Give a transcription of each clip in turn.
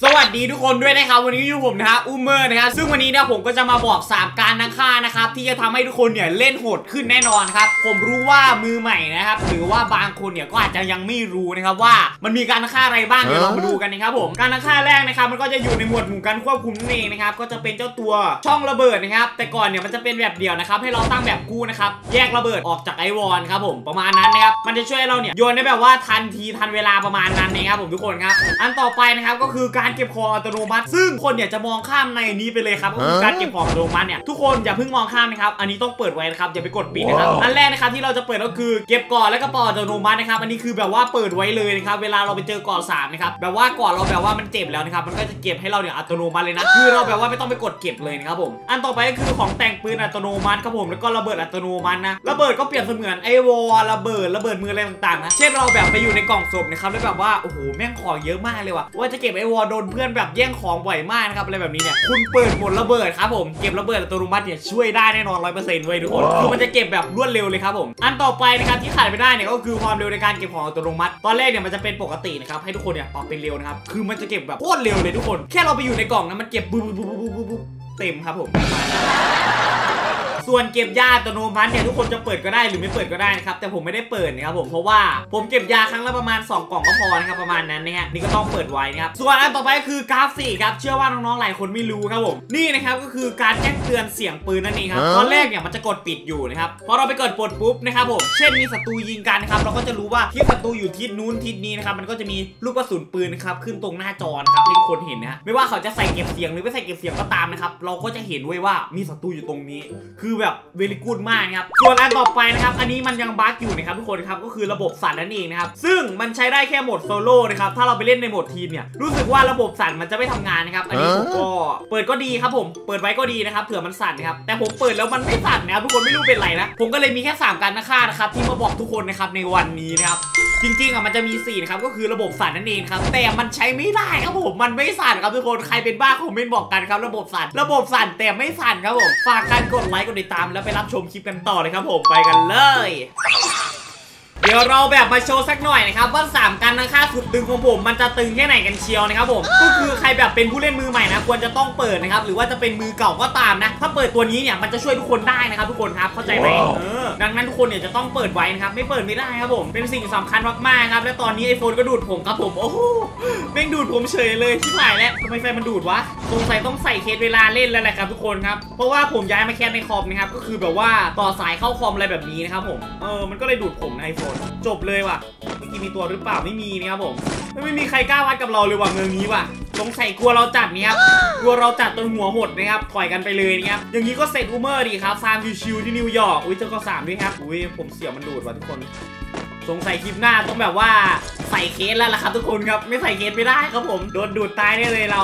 สวัสดีทุกคนด้วยนะครับวันนี้อยู่ผมนะฮะอูเมอร์นะครับซึ่งวันนี้เนี่ยผมก็จะมาบอก 3 การนักฆ่านะครับที่จะทำให้ทุกคนเนี่ยเล่นโหดขึ้นแน่นอนครับผมรู้ว่ามือใหม่นะครับหรือว่าบางคนเนี่ยก็อาจจะยังไม่รู้นะครับว่ามันมีการนักฆ่าอะไรบ้างเดี๋ยวเรามาดูกันนะครับผมการนักฆ่าแรกนะครับมันก็จะอยู่ในหมวดหมู่การควบคุมนั่นเองนะครับก็จะเป็นเจ้าตัวช่องระเบิดนะครับแต่ก่อนเนี่ยมันจะเป็นแบบเดียวนะครับให้เราตั้งแบบกู้นะครับแยกระเบิดออกจากไอวอนครับผมประมาณนั้นนะครับมันจะช่วยให้เราเนี่ยโยนได้แบบว่าทันทีทันเวลาประมาณนั้นนะครับผมทุกคนครับอันต่อไปนะครับก็คือการเก็บของอัตโนมัติ ซึ่งคนเนี่ยจะมองข้ามในนี้ไปเลยครับก็คือการเก็บของอัตโนมัติเนี่ยทุกคนอย่าเพิ่งมองข้ามนะครับอันนี้ต้องเปิดไว้นะครับอย่าไปกดปิดนะครับอันแรกนะครับที่เราจะเปิดก็คือเก็บเกราะแล้วก็ปออัตโนมัตินะครับอันนี้คือแบบว่าเปิดไว้เลยนะครับเวลาเราไปเจอเกราะสามนะครับแบบว่าเกราะเราแบบว่ามันเจ็บแล้วนะครับมันก็จะเก็บให้เราเนี่ยอัตโนมัติเลยนะคือเราแบบว่าไม่ต้องไปกดเก็บเลยนะครับผมอันต่อไปก็คือของแต่งปืนอัตโนมัติครับผมแล้วก็ระเบิดอัตโนมัตินะระเบิดก็เปรียบเสมือน ice wall ระเบิดระเบิดมืออะไรต่างๆนะเช่นเราแบบไปอยู่ในกล่องศพนะครับแล้วแบบว่าโอ้โหแม่งของเยอะมากเลยว่ะว่าจะเก็บ ice wall โดนเพื่อนแบบแย่งของบ่อยมากนะครับอะไรแบบนี้เนี่ยคุณเปิดหมดระเบิดครับผมเก็บระเบิดอัตโนมัติเนี่ยช่วยได้แน่นอนร้อยเปอร์เซ็นต์เว้ยทุกคนคือมันจะเก็บแบบรวดเร็วเลยครับผมอันต่อไปนะครับที่ขาดไม่ได้เนี่ยก็คือความเร็วในการเก็บของอัตโนมัติ ตอนแรกเนี่ยมันจะเป็นปกตินะครับให้ทุกคนเนี่ยปรับเป็นเร็วนะครับคือมันจะเก็บแบบโคตรเร็วเลยทุกคน แค่เราไปอยู่ในกล่องนะมันเก็บปุ๊บปุ๊บปุ๊บปุ๊บปุ๊บเต็มครับผม ส่วนเก็บยาอัตโนมัติเนี่ยทุกคนจะเปิดก็ได้หรือไม่เปิดก็ได้นะครับแต่ผมไม่ได้เปิดนะครับผมเพราะว่าผมเก็บยาครั้งละประมาณ 2 กล่องก็พอนะครับประมาณนั้นนะฮะนี่ก็ต้องเปิดไว้นะครับส่วนอันต่อไปก็คือกราฟิกครับเชื่อว่าน้องๆหลายคนไม่รู้ครับผมนี่นะครับก็คือการแจ้งเตือนเสียงปืนนั่นเองครับตอนแรกเนี่ยมันจะกดปิดอยู่นะครับพอเราไปกดปลดปุ๊บนะครับผมเช่นมีศัตรูยิงกันนะครับเราก็จะรู้ว่าที่ศัตรูอยู่ทิศนู้นทิศนี้นะครับมันก็จะมีลูกกระสุนปืนนะครับขึ้นตรงหน้าจอนะครับให้ทุกคนเห็นนะฮะไม่ว่าเขาจะใส่เก็บเสียงหรือไม่ใส่เก็บเสียงก็ตามนะครับเราก็จะเห็นไว้ว่ามีศัตรูอยู่ตรงนี้ คือแบบ very good มากนะครับส่วนอันต่อไปนะครับอันนี้มันยัง bug อยู่นะครับทุกคนครับก็คือระบบสั่นนั่นเองนะครับซึ่งมันใช้ได้แค่โหมดโซโล่นะครับถ้าเราไปเล่นในโหมดทีมเนี่ยรู้สึกว่าระบบสั่นมันจะไม่ทำงานนะครับอันนี้ผมก็เปิดก็ดีครับผมเปิดไว้ก็ดีนะครับเผื่อมันสั่นนะครับแต่ผมเปิดแล้วมันไม่สั่นนะครับทุกคนไม่รู้เป็นไรนะผมก็เลยมีแค่3การนักฆ่านะครับที่มาบอกทุกคนนะครับในวันนี้นะครับ จริงๆอะมันจะมี4นะครับก็คือระบบสั่นนั่นเองครับแต่มันใช้ไม่ได้ครับผมมันไม่สั่นครับทุกคนใครเป็นบ้าคอมเมนต์บอกกันครับระบบสั่นระบบสั่นแต่ไม่สั่นครับผมฝากการกดไลค์กดติดตามแล้วไปรับชมคลิปกันต่อเลยครับผมไปกันเลย เดี๋ยวเราแบบมาโชว์สักหน่อยนะครับว่า3การนักฆ่าสุดตึงของผมมันจะตึงแค่ไหนกันเชียวนะครับผมก็คือใครแบบเป็นผู้เล่นมือใหม่นะควรจะต้องเปิดนะครับหรือว่าจะเป็นมือเก่าก็ตามนะ ถ้าเปิดตัวนี้เนี่ยมันจะช่วยทุกคนได้นะครับทุกคนครับเข้าใจไหมเออดังนั้นทุกคนเนี่ยจะต้องเปิดไว้นะครับไม่เปิดไม่ได้ครับผมเป็นสิ่งสำคัญมากๆครับและตอนนี้ iPhone ก็ดูดผมครับผมโอ้โหแม่งดูดผมเฉยเลยที่หายแล้วทำไมไฟมันดูดวะสงสัยต้องใส่เคสเวลาเล่นแล้วแหละครับทุกคนครับเพราะว่าผมย้ายมา cast ในคอมนะครับก็คือแบบว่าต่อสายเข้าคอมอะไรแบบนี้นะครับผมเออมันก็เลยดูดผมใน iPhone จบเลยว่ะเมื่อกี้มีตัวหรือเปล่าไม่มีนะครับผมไม่มีใครกล้าวัดกับเราเลยว่ะเมืองนี้ว่ะสงสัยกลัวเราจัดเนี่ยครับกลัวเราจัดจนหัวหดนะครับถอยกันไปเลยนะครับอย่างนี้ก็เสร็จอูเมอร์ดีครับฟาร์ม chill ๆที่นิวยอร์กอุ้ยเจอเกราะสามด้วยครับอุ้ยผมเสียวมันดูดว่ะทุกคน สงสัยคลิปหน้าต้องแบบว่าใส่เคสแล้วล่ะครับทุกคนครับ ไม่ใส่เคสไม่ได้ครับผม โดนดูดตายได้เลยเรา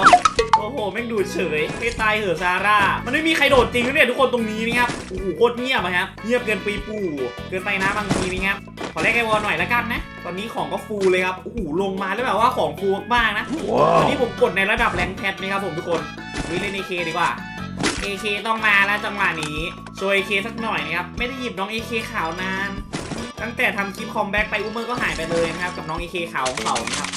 โอ้โหแม่งดูดเฉย ไม่ตายเหอะซาร่า มันไม่มีใครโดดจริงนะเนี่ยทุกคนตรงนี้นี่ครับ โอ้โหโคตรเงียบอะครับ เงียบเกินปีปู่เกินไปนะบางทีนี่ครับ ขอแลกไอวอลหน่อยละกันนะ ตอนนี้ของก็ฟูลเลยครับ โอ้โหลงมาแล้วแบบว่าของฟูมากๆนะ ตอนนี้ผมกดในระดับแรงแพทนะครับผมทุกคนวิเล่นเอเคดีกว่า AK ต้องมาแล้วจังหวะนี้โชว์ AK สักหน่อยนะครับ ไม่ได้หยิบน้อง AK ขาวนาน ตั้งแต่ทำคลิป comeback ไปอุมเมอร์ก็หายไปเลยนะครับ กับน้อง AK ขาวของเขานะครับ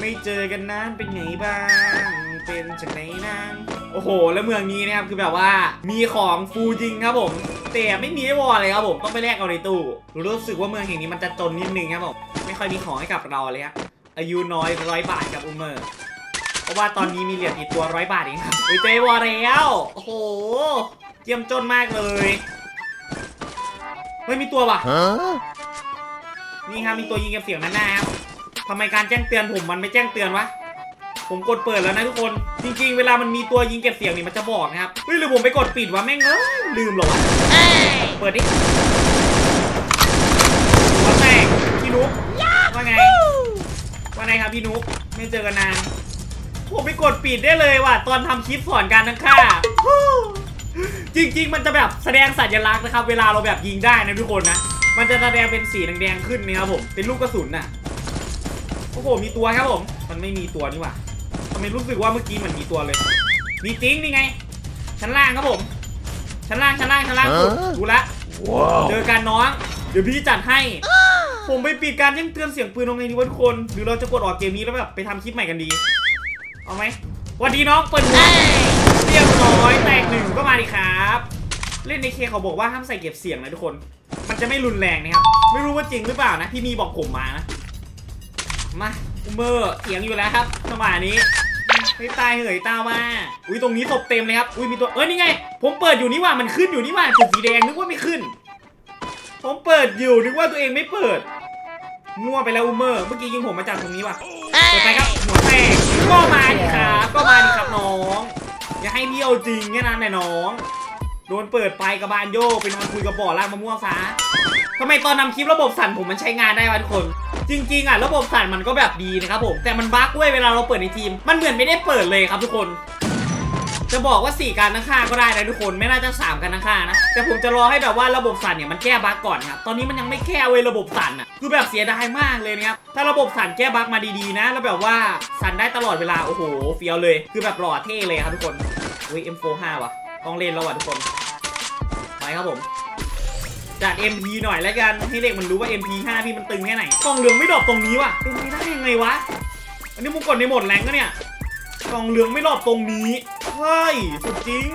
ไม่เจอกันนานเป็นไงบ้าง เป็นจากไหนนางโอ้โห แล้วเมืองนี้นะครับคือแบบว่ามีของฟูจริงครับผมแต่ไม่มี ice wall เลยครับผมต้องไปแลกเอาในตู้รู้สึกว่าเมืองแห่งนี้มันจะจนนิดนึงครับผมไม่ค่อยมีของให้กับเราเลยครับอายุน้อยร้อยบาทกับอุมเมอร์เพราะว่าตอนนี้มีเหรียญติดตัวร้อยบาทเองครับเฮ้ยเจอ ice wall แล้วโอ้โหเจียมจนมากเลย ฮ้ยมีตัวว่ะนี่ครับมีตัวยิงกับเสียงนั่นนะครับทำไมการแจ้งเตือนผมมันไม่แจ้งเตือนวะผมกดเปิดแล้วนะทุกคน จริง ๆ เวลามันมีตัวยิงเก็บเสียงนี่มันจะบอกนะครับเฮ้ยหรือผมไปกดปิดวะแม่งเอ้ยลืมเหรอวะเปิดดิว่าแตกพี่นุ๊กว่าไงว่าไงครับพี่นุ๊กไม่เจอกันนานผมไปกดปิดได้เลยว่ะตอนทำคลิปสอนการนักฆ่า จริง ๆ มันจะแบบแสดงสัญลักษณ์นะครับ เวลาเราแบบยิงได้นะทุกคนนะ มันจะแสดงเป็นสีแดงๆขึ้นนะครับผม เป็นลูกกระสุนน่ะ โอ้โห มีตัวครับผม มันไม่มีตัวนี่หว่าทำไมรู้สึกว่าเมื่อกี้เหมือนมีตัวเลย มีจริงนี่ไง ชั้นล่างครับผม ชั้นล่าง ชั้นล่าง ชั้นล่างสุดดูละ เจอกันน้อง เดี๋ยวพี่จัดให้ ผมไปปิดการแจ้งเตือนเสียงปืนตรงไงดีวะทุกคน หรือเราจะกดออกเกมนี้แล้วแบบไปทำคลิปใหม่กันดี เอาไหมสวัสดีน้อง เปิดหัว เรียบร้อยแตกหนึ่งก็มาดิครับ เล่นในเคเขาบอกว่าห้ามใส่เก็บเสียงนะทุกคน มันจะไม่รุนแรงนะครับ ไม่รู้ว่าจริงหรือเปล่านะพี่มีบอกผมมานะ มาอุเมอร์เถียงอยู่แล้วครับจังหวะนี้ไม่ตายเหยตาว่าอุ้ยตรงนี้ศพเต็มเลยครับ อุ้ยมีตัว เอ้ยนี่ไง ผมเปิดอยู่นี่ว่ามันขึ้นอยู่นี่ว่าจุดสีแดงนึกว่าไม่ขึ้น ผมเปิดอยู่นึกว่าตัวเองไม่เปิดมั่วไปแล้วอุเมอร์ เมื่อกี้ยิงผมมาจากตรงนี้ว่ะเปิดไปครับหัวแตกก็มาดิครับ ให้พี่เอาจริงแค่นั้นแหละน้อง โดนเปิดไปกับบานโยไปนอนคุยกับบ่อล่างมะม่วงฟ้าทำไมตอนนำคลิประบบสั่นผมมันใช้งานได้วะทุกคน จริงๆอะระบบสั่นมันก็แบบดีนะครับผม แต่มันบั๊กด้ยเวลาเราเปิดในทีม มันเหมือนไม่ได้เปิดเลยครับทุกคน จะบอกว่า 4 การนักฆ่าก็ได้นะทุกคนไม่น่าจะ3การนักฆ่านะ แต่ผมจะรอให้แบบว่าระบบสั่นเนี่ยมันแก้บั๊กก่อนครับ ตอนนี้มันยังไม่แก้เว้ยระบบสั่นอะ คือแบบเสียดายมากเลยนะครับ ถ้าระบบสั่นแก้บั๊กมาดีๆนะ แล้วแบบว่าสั่นได้ตลอดเวลา โอ้โห เฟี้ยวเลย คือแบบหล่อเท่เลยครับทุกคน เฮ้ย MP5 ว่ะ ต้องเล่นแล้วว่ะทุกคน ไปครับผม จัด MP หน่อยแล้วกัน ให้เด็กมันรู้ว่า MP5 พี่มันตึงแค่ไหนกล่องเหลืองไม่ drop ตรงนี้ว่ะเป็นไปได้ยังไงวะ อันนี้มึงกดในโหมด rank เนี่ยกล่องเหลืองไม่ drop ตรงนี้ เฮ้ย สุดจริง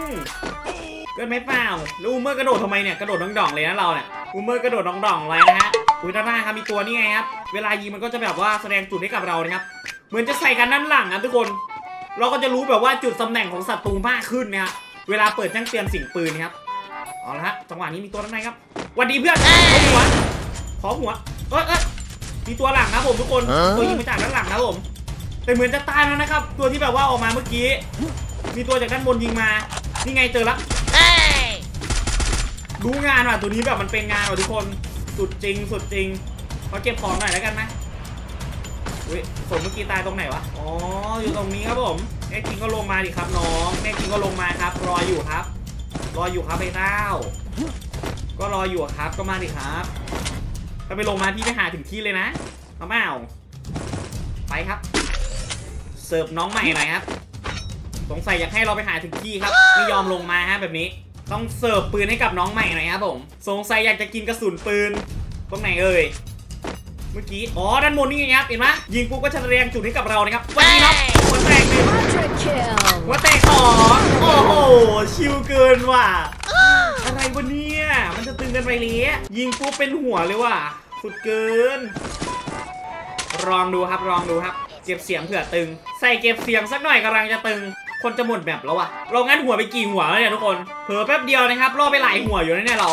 เกินไม่เปล่าแล้วอูเมอร์กระโดดทำไมเนี่ย กระโดดด่องๆเลยนะเราเนี่ย อูเมอร์กระโดดด่องๆไว้นะฮะ อุ้ยด้านหน้าครับมีตัวนี่ไงครับ เวลายิงมันก็จะแบบว่าแสดงจุดให้กับเรานะครับ เหมือนจะใส่กันด้านหลังนะทุกคน เราก็จะรู้แบบว่าจุดตำแหน่งของศัตรูมากขึ้นนะครับเวลาเปิดแจ้งเตือนสิ่งปืนนะครับเอาละฮะจังหวะนี้มีตัวด้านในครับหวันดีเพื่อนขอหัวขอหัวเอ้ยเอ้ยมีตัวหลังครับผมทุกคนฮะตัวยิงมาจากด้านหลังครับผมแต่เหมือนจะตายแล้วนะครับ ตัวที่แบบว่าออกมาเมื่อกี้ มีตัวจากด้านบนยิงมา นี่ไงเจอละรู้งานว่ะตัวนี้แบบมันเป็นงานว่ะทุกคน สุดจริงสุดจริงขอเก็บของหน่อยแล้วกันนะ อุ้ยผมเมื่อกี้ตายตรงไหนวะ อ๋อ อยู่ตรงนี้ครับผมแม่คิงก็ลงมาดิครับน้องแม่คิงก็ลงมาครับ รออยู่ครับ รออยู่ครับไอ้เต้า ก็รออยู่ครับ ก็มาดิครับ ถ้าไปลงมาพี่ไปหาถึงที่เลยนะเอาเปล่าไปครับ เสิร์ฟน้องใหม่หน่อยครับ สงสัยอยากให้เราไปหาถึงที่ครับ ไม่ยอมลงมาฮะแบบนี้ ต้องเสิร์ฟปืนให้กับน้องใหม่หน่อยครับผม สงสัยอยากจะกินกระสุนปืน ตรงไหนเอ่ย เมื่อกี้ อ๋อ ด้านบนนี่ไงครับ เห็นไหมยิงปุ๊บก็จะแสดงจุดให้กับเรานะครับวันนี้ครับหัวแตกหนึ่ง Quadra kill. หัวแตกสองโอ้โห ชิวเกินว่ะ อะไรวะเนี่ย มันจะตึงกันไปเลยยิงปุ๊บเป็นหัวเลยว่ะ สุดเกิน ลองดูครับ ลองดูครับ เก็บเสียงเผื่อตึง ใส่เก็บเสียงสักหน่อยกำลังจะตึงคนจะหมดแบบแล้วว่ะเรางั้นหัวไปกี่หัวแล้วเนี่ยทุกคน เผลอแป๊บเดียวนะครับล่อไปหลายหัวอยู่นะเนี่ยเรา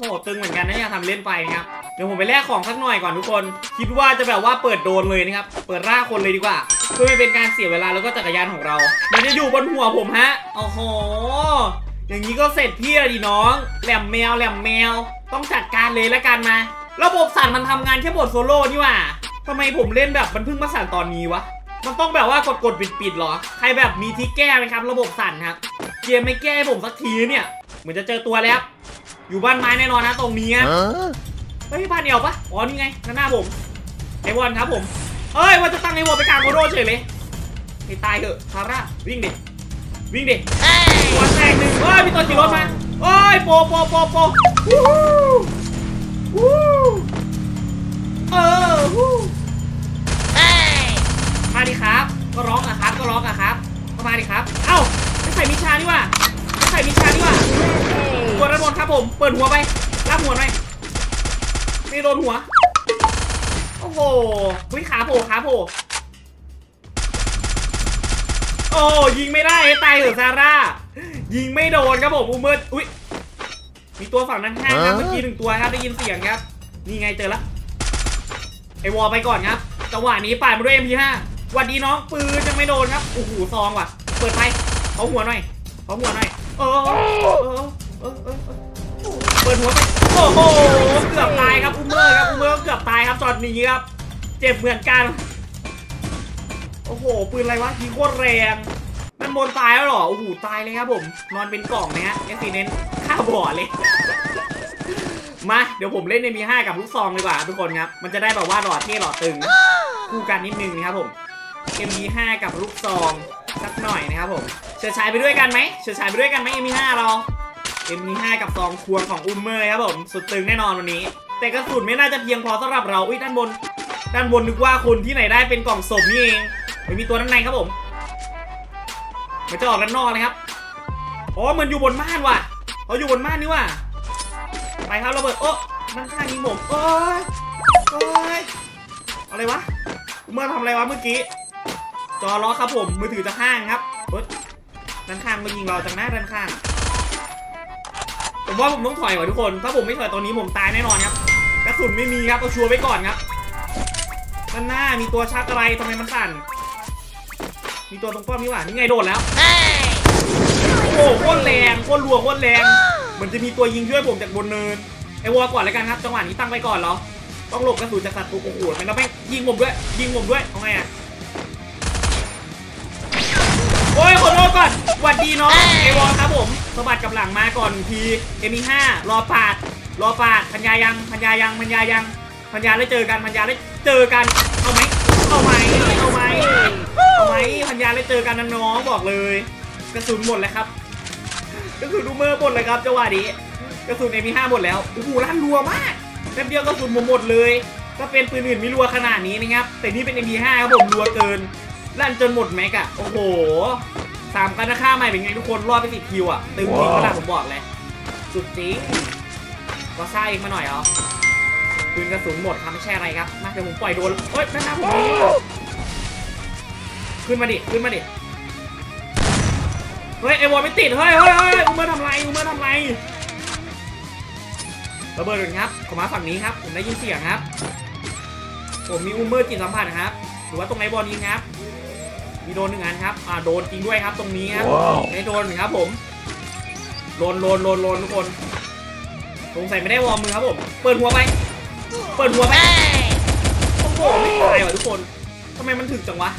โอ้โหตึงเหมือนกันนะเนี่ยทำเล่นไปนะครับเดี๋ยวผมไปแลกของสักหน่อยก่อนทุกคน คิดว่าจะแบบว่าเปิดโดนเลยนะครับ เปิดร่าคนเลยดีกว่า เพื่อไม่เป็นการเสียเวลาแล้วก็จักรยานของเรามันจะอยู่บนหัวผมฮะโอ้โหอย่างนี้ก็เสร็จพี่ละดิน้อง แหลมแมวแหลมแมว ต้องจัดการเลยละกันมา ระบบสั่นมันทำงานแค่โซโล่นี่ว่าทำไมผมเล่นแบบมันเพิ่งมาสั่นตอนนี้วะ มันต้องแบบว่ากดกดปิดปิดหรอ ใครแบบมี trick แก้ไหมครับ ระบบสั่นครับ เกมไม่แก้ให้ผมสักทีเนี่ย เหมือนจะเจอตัวแล้ว อยู่บ้านไม้แน่นอนนะตรงนี้อะ Huh? เฮ้ยบ้านเดียวปะอ๋อนี่ไงข้างหน้าผมไอวอนครับผมเอ้ยว่าจะตั้งไอวอนไปกลางโคโรเฉยเลยให้ตายเถอะซาร่าวิ่งดิวิ่งดิวันแตกหนึ่งเฮ้ยมีตัวขี่รถมาเอ้ยโปโปโปโปวู้ฮู้วู้เออวู้มาดิครับ ก็ร้องอะครับก็ร้องอะครับก็มาดิครับ เอ้าไม่ใส่มิชานี่หว่าไม่ใส่มิชานี่หว่า ตัวด้านบนครับผม เปิดหัวไปลากหัวหน่อยไม่โดนหัว โอ้โหวิขาโผล่ขาโผล่โอ้ยิงไม่ได้ให้ตายเถอะซาร่า ยิงไม่โดนครับผมอูเมอร์อุ้ยมีตัวฝั่งนั้นห้างครับฮะเมื่อกี้หนึ่งตัวครับได้ยินเสียงครับ นี่ไงเจอละ ice wall ไปก่อนครับจังหวะนี้ป่านมาด้วย MP5 หวัดดีน้องปืนยังไม่โดนครับโอ้โหซองว่ะ เปิดไฟเข้าหัวหน่อยเข้าหัวหน่อย เออเออ เออเออเปิดหัวไปโอ้โหเกือบตายครับอุมเมอร์ครับอุมเมอร์เกือบตายครับตอนนี้ครับเจ็บเหมือนกัน โอ้โหปืนอะไรวะยิงโคตรแรงด้านบนตายแล้วหรอโอ้โหตายเลยครับผม นอนเป็นกล่องนะฮะเอสซีเน้นข้าบ่อเลยมาเดี๋ยวผมเล่นในมี5กับลูกซองดีกว่าทุกคนครับมันจะได้แบบว่าหลอดเท่หลอดตึงคู่กันนิดนึงนะครับผม M5 กับลูกซองสักหน่อยนะครับผมเชิชายไปด้วยกันไหมเชิชายไปด้วยกันไหม M5 เรา M5 กับซองควงของอุมเมอร์ครับผมสุดตึงแน่นอนวันนี้ แต่กระสุนไม่น่าจะเพียงพอสำหรับเราอุ้ยด้านบน ด้านบนนึกว่าคนที่ไหนได้เป็นกล่องศพนี่เองเฮ้ยมีตัวด้านในครับผมมันจะออกด้านนอกนะครับอ๋อมันอยู่บนม่านว่ะเขาอยู่บนม่านนี่ว่ะไปครับระเบิดโอ้ด้านข้างยิงผมโอ้ยโอ้ยอะไรวะเมื่อทำอะไรวะเมื่อกี้จอล้อครับผมมือถือจะห้างครับด้านข้างมายิงเราจากหน้าด้านข้าง ผมว่าผมต้องถอยว่ะทุกคน ถ้าผมไม่ถอยตอนนี้ผมตายแน่นอนครับ กระสุนไม่มีครับเอาชัวร์ไว้ก่อนครับด้านหน้ามีตัวชักอะไรทำไมมันสั่น มีตัวตรงป้อมนี่หว่านี่ไงโดดแล้ว โอ้โหโคตรแรงโคตรรัวโคตรแรงเหมือนจะมีตัวยิงช่วยผมจากบนเนิน ไอ้วอลก่อนแล้วกันครับ จังหวะนี้ตั้งไว้ก่อนเหรอ ต้องหลบกระสุนจากศัตรูโอ้โหมันแล้วแม่งยิงผมด้วย ยิงผมด้วย เอาไงอะ อ้ยขอโทษก่อนหวัดดีน้องไอวอลครับผมสะบัดกับหลังมาก่อนทีเอมีห้ารอปาด รอปาดพัญญายังพัญญายังพัญญายังพัญญาได้เจอกันพัญญาได้เจอกันเอาไหมเอาไหมเอาไหมเอาไหมพัญญาได้เจอกันนะน้องบอกเลยกระสุนหมดแล้วครับกระสุนดูเมอร์หมดเลยครับจังหวะนี้กระสุนเอมีห้าหมดแล้วโอ้โหลั่นรัวมากแป๊บเดียวกระสุนผมหมดเลยถ้าเป็นปืนอื่นไม่รัวขนาดนี้นะครับแต่นี่เป็น MP5 ครับผมรัวเกิน ลั่นจนหมดแม็กอะโอ้โหสามกันนะค่าใหม่เป็นไงทุกคนรอดไปสิบคิวอะตึงจริงขนาดผมบอกเลยสุดจริงก็ซ่าอีกมาหน่อยเหรอปืนกระสุนหมดทำไม่ใช่อะไรครับมาเดี๋ยวผมปล่อยโดนเฮ้ยนั่นนะผมขึ้นมาดิขึ้นมาดิเฮ้ยไอวอลไม่ติดเฮ้ยเฮ้ยเฮ้ยอุมเมอร์ทำไรอุมเมอร์ทำไรระเบิดกันครับขอมาฝั่งนี้ครับผมได้ยินเสียงครับ ผมมีอุมเมอร์จิตสัมผัสครับ หรือว่าตรงไหนบอลยิงครับ มีโดนหนึ่งอันครับ อ่าโดนจริงด้วยครับตรงนี้ครับไอ้โดนครับผมโดนโดนโดนโดนทุกคน สงสัยไม่ได้วอร์มมือครับผม เปิดหัวไป เปิดหัวไป โอ้โหไม่ตายว่ะทุกคนทำไมมันถึกจังวะ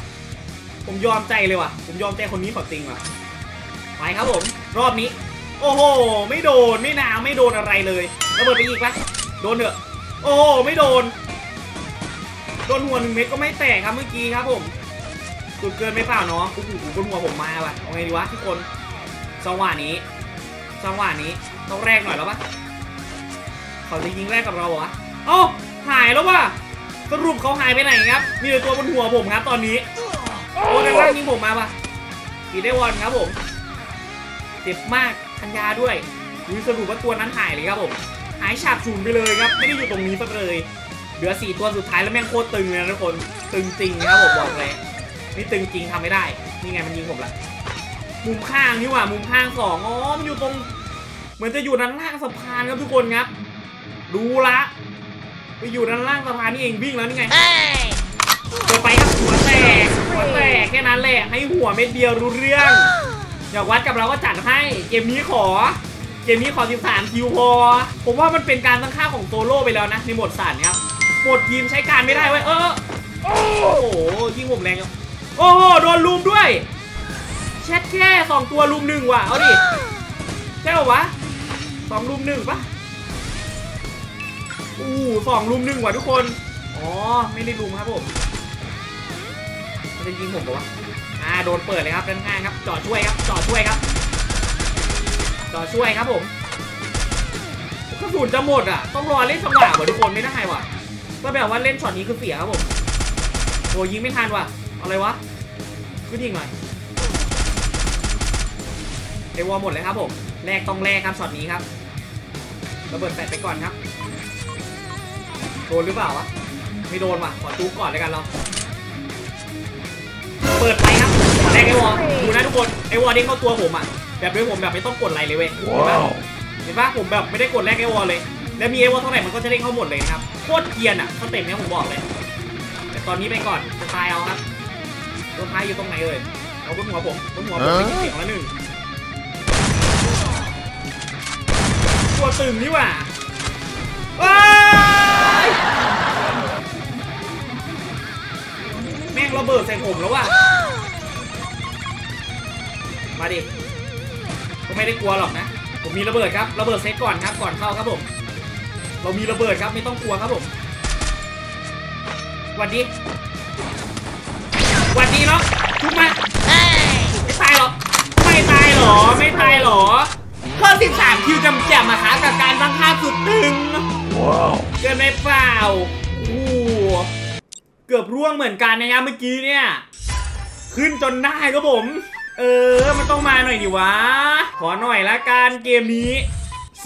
ผมยอมใจเลยว่ะ ผมยอมใจคนนี้ขอจริงว่ะ ไปครับผม รอบนี้ โอ้โห ไม่โดน ไม่หนาวไม่โดนอะไรเลยระเบิดไปอีกปะโดนเถอะ โอ้โห ไม่โดนโดนหัวหนึ่งเม็ดก็ไม่แตกครับเมื่อกี้ครับผมสุดเกินไม่เปล่าน้องโอ้โหบนหัวผมมาว่ะเอาไงดีวะทุกคนจังหวะนี้จังหวะนี้ต้องแรกหน่อยแล้วปะเขาจะยิงแรกกับเราเหรอวะเอ้หายแล้วว่ะสรุปเขาหายไปไหนครับ มีแต่ตัวบนหัวผมครับตอนนี้โอ้ด้านล่างยิงผมมาปะปีได้วอนครับผมเจ็บมากทัญญาด้วยดูสรุปว่าตัวนั้นหายเลยครับผม หายฉาบฉูนไปเลยครับ ไม่ได้อยู่ตรงนี้สักเลย เหลือสี่ตัวสุดท้ายแล้วแม่งโคตรตึงเลยนะทุกคน ตึงจริงนะครับผมบอกเลย นี่ตึงจริงทำไม่ได้ นี่ไงมันยิงผมละ มุมข้างนี่หว่ามุมข้างสองอ๋อ มันอยู่ตรง เหมือนจะอยู่ด้านล่างสะพานครับทุกคนครับ ดูละไปอยู่ด้านล่างสะพานนี่เองวิ่งแล้วนี่ไงเปิดไปครับหัวแตกหัวแตกแค่นั้นแหละให้หัวเม็ดเดียวรู้เรื่องอยากวัดกับเราก็จัดให้ เกมนี้ขอ เกมนี้ขอ 13 คิวพอ ผมว่ามันเป็นการตั้งค่าของโซโล่ไปแล้วนะ ในโหมดสั่นครับโหมดทีมใช้การไม่ได้เว้ยเออโอ้โหยิงผมแรงโอ้โหโดนลุมด้วยแชทแค่สองตัวลุมหนึ่งว่ะเอาดิใช่ป่าวะสองลุมหนึ่งปะอู้สองลุมหนึ่งว่ะทุกคนอ๋อไม่ได้ลุมครับผมมันจะยิงผมปะวะอ่าโดนเปิดเลยครับด้านข้างครับจอดช่วยครับจอดช่วยครับจอดช่วยครับผมกระสุนจะหมดอะต้องรอเล่นจังหวะว่ะทุกคนไม่ได้ว่ะ ก็แบบว่าเล่นช็อตนี้คือเสียครับผมโอ้ยิงไม่ทันว่ะอะไรวะขึ้นยิงหน่อยไอวอลหมดเลยครับผมแรกต้องแรกครับช็อตนี้ครับระเบิดแปดไปก่อนครับโดนหรือเปล่าวะไม่โดนว่ะขอจู๊ก่อนเลยกันเราเปิดไปครับขอแรกไอวอลดูนะทุกคนไอวอลเด้งเข้าตัวผมอะแบบด้วยผมแบบไม่ต้องกดอะไรเลยเว้ยเห็นปะเห็นปะผมแบบไม่ได้กดแรกไอวอลเลย แล้วมีไอวอลเท่าไหร่มันก็จะเด้งเข้าหมดเลยนะครับ โคตรเกรียนอะสเต็ปเนี้ยผมบอกเลย แต่ตอนนี้ไปก่อนจะตายเอาครับตัวท้ายอยู่ตรงไหนเอ่ยเอาบนหัวผมบนหัวผมไม่มีเสียงละหนึ่งตัวตึงนี่หว่าว้ายแม่งระเบิดใส่ผมแล้วว่ะ มาดิ ก็ไม่ได้กลัวหรอกนะ ผมมีระเบิดครับ ระเบิดเซตก่อนครับ ก่อนเข้าครับผม เรามีระเบิดครับไม่ต้องกลัวครับผมหวันดีหวันดีเนาะทุกมาไม่ตายหรอกไม่ตายหรอ ไม่ตายหรอเพิ่ม13 คิวจำแจ่มมาหากับการตั้งค่าสุดตึงเกินไปเปล่าโอ้โหเกือบร่วงเหมือนกันนะครับเมื่อกี้เนี่ย ขึ้นจนได้ครับผม เออ มันต้องมาหน่อยดิวะ ขอหน่อยละกันเกมนี้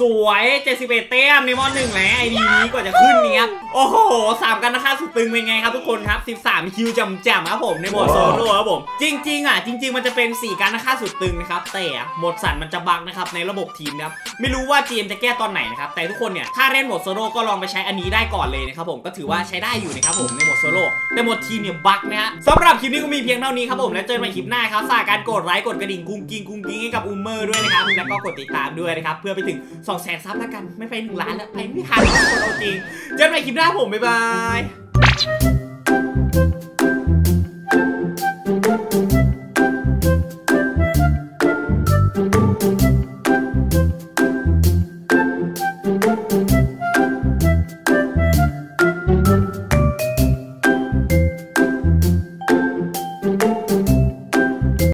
สวย71เต้มในมอนหนึ่งแล้วไอดีนี้กว่าจะขึ้นเนี่ยโอ้โหสามกันนะคะสุดตึงเป็นไงครับทุกคนครับ 13 คิวจำแจ่มครับผมในโหมดโซโล่ครับผมจริง ๆ อะ จริง ๆ มันจะเป็น 4การนะคะสุดตึงนะครับ แต่หมดสันมันจะบักนะครับในระบบทีมนะครับไม่รู้ว่า GM จะแก้ตอนไหนนะครับ แต่ทุกคนเนี่ยถ้าเล่นโหมดโซโล่ก็ลองไปใช้อันนี้ได้ก่อนเลยนะครับผมก็ถือว่าใช้ได้อยู่นะครับผมในโหมดโซโล่แต่โหมดทีมเนี่ยบักนะฮะสำหรับคลิปนี้ก็มีเพียงเท่านี้ครับผมแล้วเจอกันใหม่คลิปหน้าครับฝากการกดไลค์กดกระดิ่งกุ้งกิ้งกุ้งกิ้งให้กับอูมเมอร์ด้วยนะครับแล้วก็กดติดตามด้วยนะครับเพื่อไปถึงสองแสนซับแล้วกัน ไม่ไปหนึ่งล้านแล้ว ไปไม่ทันทุกคนเอาจริงเจอกันใหม่คลิปหน้าผม บ๊ายบาย